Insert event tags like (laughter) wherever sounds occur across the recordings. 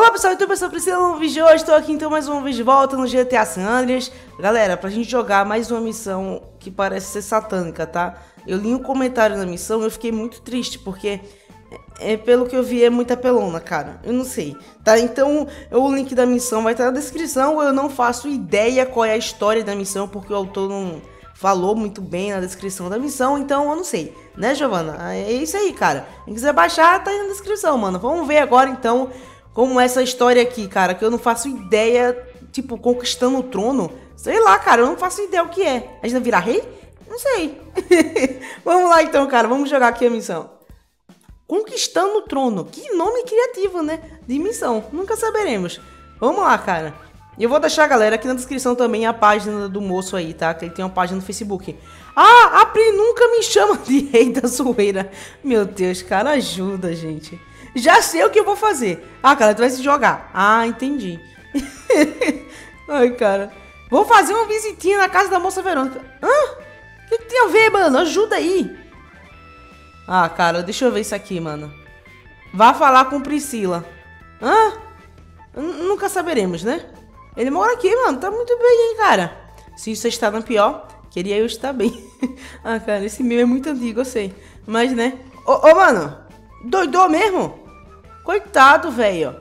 Olá pessoal, então pessoal, Priscila no vídeo de hoje, estou aqui então mais uma vez de volta no GTA San Andreas Galera, pra gente jogar mais uma missão que parece ser satânica, tá? Eu li um comentário na missão e eu fiquei muito triste, porque é, pelo que eu vi é muita pelona, cara Eu não sei, tá? Então o link da missão vai estar na descrição Eu não faço ideia qual é a história da missão, porque o autor não falou muito bem na descrição da missão, então eu não sei, né Giovana? É isso aí, cara Quem quiser baixar, tá aí na descrição, mano Vamos ver agora então como essa história aqui, cara, que eu não faço ideia, tipo, conquistando o trono. Sei lá, cara, eu não faço ideia o que é. A gente vai virar rei? Não sei. (laughs) vamos lá então, cara, vamos jogar aqui a missão. Conquistando o trono. Que nome criativo, né? De missão. Nunca saberemos. Vamos lá, cara. E eu vou deixar, galera, aqui na descrição também a página do moço aí, tá? Que ele tem uma página no Facebook. Ah, a Pri nunca me chama de rei da zoeira. Meu Deus, cara, ajuda, gente. Já sei o que eu vou fazer. Ah, cara, tu vai se jogar. Ah, entendi. (laughs) Ai, cara. Vou fazer uma visitinha na casa da moça Verônica. Hã? O que, que tem a ver, mano? Ajuda aí. Ah, cara, deixa eu ver isso aqui, mano. Vá falar com Priscila. Hã? N nunca saberemos, né? Ele mora aqui, mano. Tá muito bem, hein, cara. Se isso está no pior, queria eu estar bem. (laughs) ah, cara, esse meu é muito antigo, eu sei. Mas, né? Ô, ô mano. Doidou mesmo? Coitado, velho.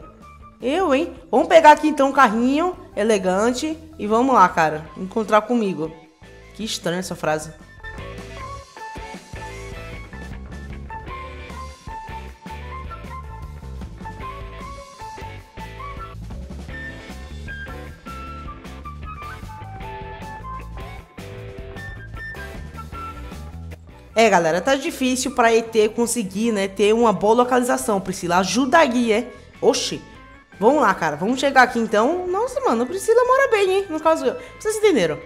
Eu, hein? Vamos pegar aqui então um carrinho elegante e vamos lá, cara. Encontrar comigo. Que estranha essa frase. É, galera, tá difícil pra ET conseguir, né, ter uma boa localização, Priscila. Ajuda aí, é? Oxi. Vamos lá, cara. Vamos chegar aqui, então. Nossa, mano, Priscila mora bem, hein? No caso, vocês entenderam?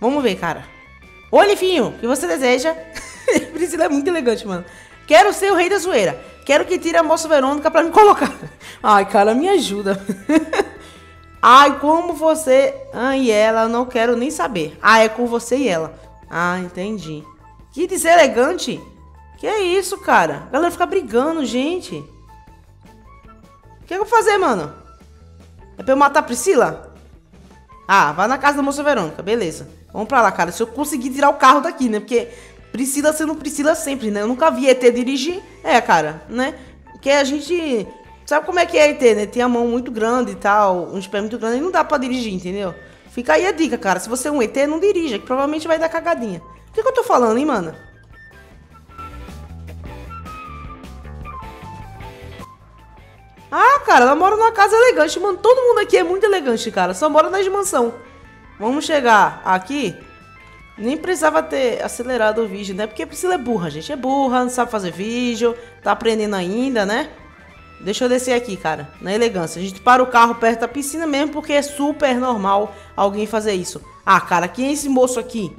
Vamos ver, cara. Oi, Lifinho, o que você deseja? (laughs) Priscila é muito elegante, mano. Quero ser o rei da zoeira. Quero que tire a moça Verônica pra me colocar. (laughs) Ai, cara, me ajuda. (laughs) Ai, como você... Ah, e ela, não quero nem saber. Ah, é com você e ela. Ah, entendi. Que deselegante. Que é isso, cara? A galera fica brigando, gente. O que, é eu vou fazer, mano? É pra eu matar a Priscila? Ah, vai na casa da moça Verônica, beleza. Vamos pra lá, cara. Se eu conseguir tirar o carro daqui, né? Porque Priscila sendo Priscila sempre, né? Eu nunca vi ET dirigir. É, cara, né? Porque a gente... Sabe como é que é ET, né? Tem a mão muito grande e tal, um pés muito grande e não dá pra dirigir, entendeu? Fica aí a dica, cara. Se você é um ET, não dirija, que provavelmente vai dar cagadinha que, que eu tô falando, hein, mano? Ah, cara, ela mora numa casa elegante, mano. Todo mundo aqui é muito elegante, cara. Só mora na mansão. Vamos chegar aqui. Nem precisava ter acelerado o vídeo, né? Porque a Priscila é burra, gente. É burra, não sabe fazer vídeo. Tá aprendendo ainda, né? Deixa eu descer aqui, cara. Na elegância. A gente para o carro perto da piscina mesmo, porque é super normal alguém fazer isso. Ah, cara, quem é esse moço aqui?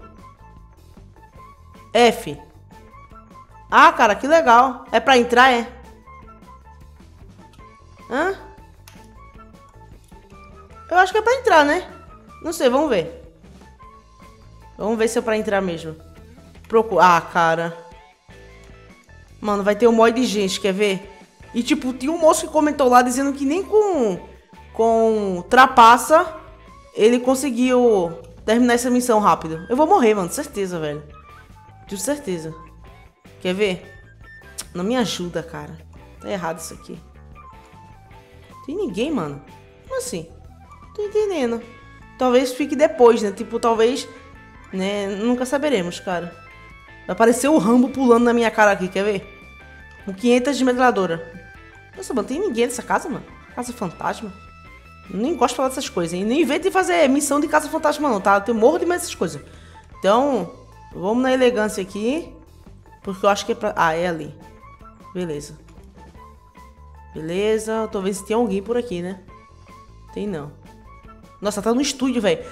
F. Ah, cara, que legal. É pra entrar, é? Hã? Eu acho que é pra entrar, né? Não sei, vamos ver. Vamos ver se é pra entrar mesmo. Procura. Ah, cara. Mano, vai ter um monte de gente, quer ver? E, tipo, tinha um moço que comentou lá dizendo que nem com... Com trapaça ele conseguiu terminar essa missão rápido. Eu vou morrer, mano. Certeza, velho. Tenho certeza. Quer ver? Não me ajuda, cara. Tá errado isso aqui. Tem ninguém, mano. Como assim? Tô entendendo. Talvez fique depois, né? Tipo, talvez... Né? Nunca saberemos, cara. Vai aparecer o Rambo pulando na minha cara aqui, quer ver? Com 500 de metralhadora. Nossa, mano, tem ninguém nessa casa, mano. Casa fantasma. Nem gosto de falar dessas coisas, hein? Nem invento de fazer missão de casa fantasma, não, tá? Eu morro de dessas coisas. Então, Vamos na elegância aqui. Porque eu acho que é pra... Ah, é ali. Beleza. Beleza. Se tem alguém por aqui, né? Tem não. Nossa, tá no estúdio, velho.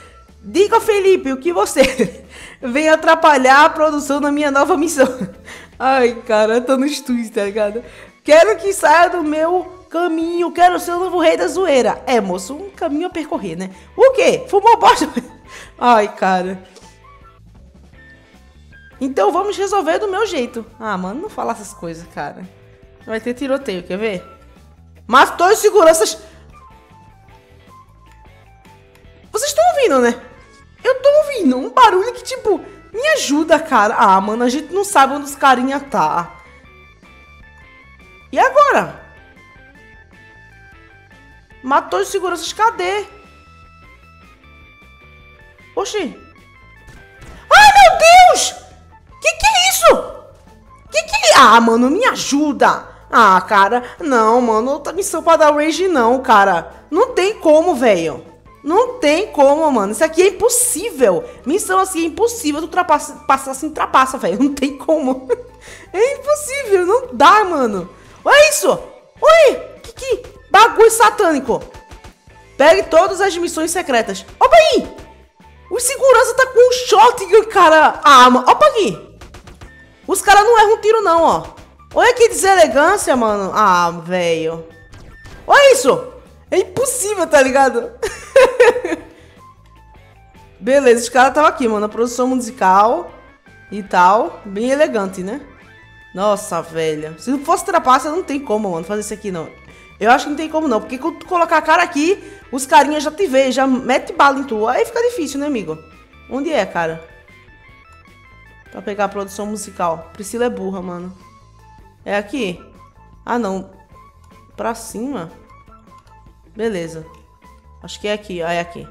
Diga, Felipe, o que você (laughs) vem atrapalhar a produção da minha nova missão. (laughs) Ai, cara, tô no estúdio, tá ligado? Quero que saia do meu caminho. Quero ser o novo rei da zoeira. É, moço, um caminho a percorrer, né? O quê? Fumou bosta? (laughs) Ai, cara. Então vamos resolver do meu jeito. Ah, mano, não fala essas coisas, cara. Vai ter tiroteio, quer ver? Matou os seguranças. Vocês estão ouvindo, né? Eu tô ouvindo um barulho que, tipo, me ajuda, cara. Ah, mano, a gente não sabe onde os carinha tá. E agora? Matou os seguranças, cadê? Oxi. Ai, meu Deus! Ah, mano, me ajuda. Ah, cara, não, mano, outra missão pra dar rage não, cara. Não tem como, velho. Não tem como, mano. Isso aqui é impossível. Missão assim é impossível. Tu ultrapassa, passar assim, ultrapassa, velho. Não tem como. (laughs) É impossível. Não dá, mano. Olha isso. Oi. Que, que bagulho satânico. Pegue todas as missões secretas. Opa aí. O segurança tá com um shotgun, cara. Ah, mano. Opa aqui. Os caras não erram um tiro, não, ó. Olha que deselegância, mano. Ah, velho. Olha isso. É impossível, tá ligado? (laughs) Beleza, os caras estavam aqui, mano. Na produção musical e tal. Bem elegante, né? Nossa, velho. Se não fosse trapaça, não tem como, mano, fazer isso aqui, não. Eu acho que não tem como, não. Porque quando tu colocar a cara aqui, os carinhas já te veem, já mete bala em tu. Aí fica difícil, né, amigo? Onde é, cara? Pra pegar a produção musical. Priscila é burra, mano. É aqui? Ah, não. Pra cima? Beleza. Acho que é aqui. Ah, é aqui.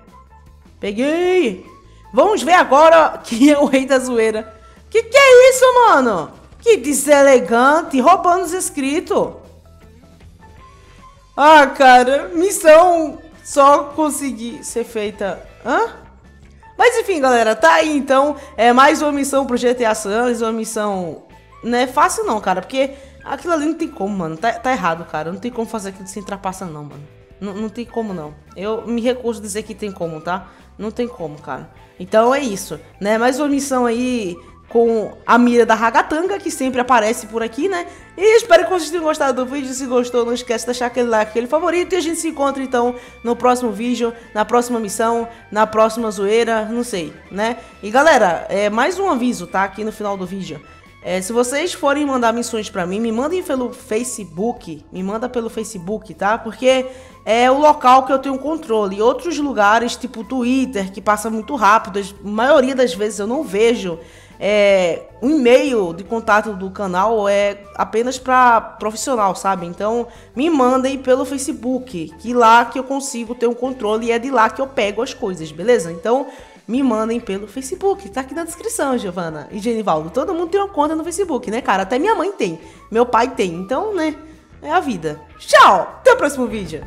Peguei! Vamos ver agora quem é o rei da zoeira. Que que é isso, mano? Que deselegante, roubando os inscritos. Ah, cara, missão só conseguir ser feita... Hã? Mas enfim, galera, tá aí então. É mais uma missão pro GTA San Andreas, uma missão... Não é fácil não, cara, porque aquilo ali não tem como, mano. Tá, tá errado, cara. Não tem como fazer aquilo sem trapaça não, mano. N não tem como não. Eu me recuso a dizer que tem como, tá? Não tem como, cara. Então é isso, né? Mais uma missão aí com a mira da Ragatanga, que sempre aparece por aqui, né? E espero que vocês tenham gostado do vídeo. Se gostou, não esquece de deixar aquele like, aquele favorito. E a gente se encontra, então, no próximo vídeo, na próxima missão, na próxima zoeira, não sei, né? E, galera, é mais um aviso, tá? Aqui no final do vídeo. É, se vocês forem mandar missões para mim, me mandem pelo Facebook, me manda pelo Facebook, tá? Porque é o local que eu tenho controle. E outros lugares, tipo Twitter, que passa muito rápido, a maioria das vezes eu não vejo. É, o e-mail de contato do canal é apenas para profissional, sabe? Então me mandem pelo Facebook, que lá que eu consigo ter um controle e é de lá que eu pego as coisas, beleza? Então me mandem pelo Facebook. Tá aqui na descrição, Giovana e Genivaldo. Todo mundo tem uma conta no Facebook, né, cara? Até minha mãe tem. Meu pai tem. Então, né? É a vida. Tchau! Até o próximo vídeo.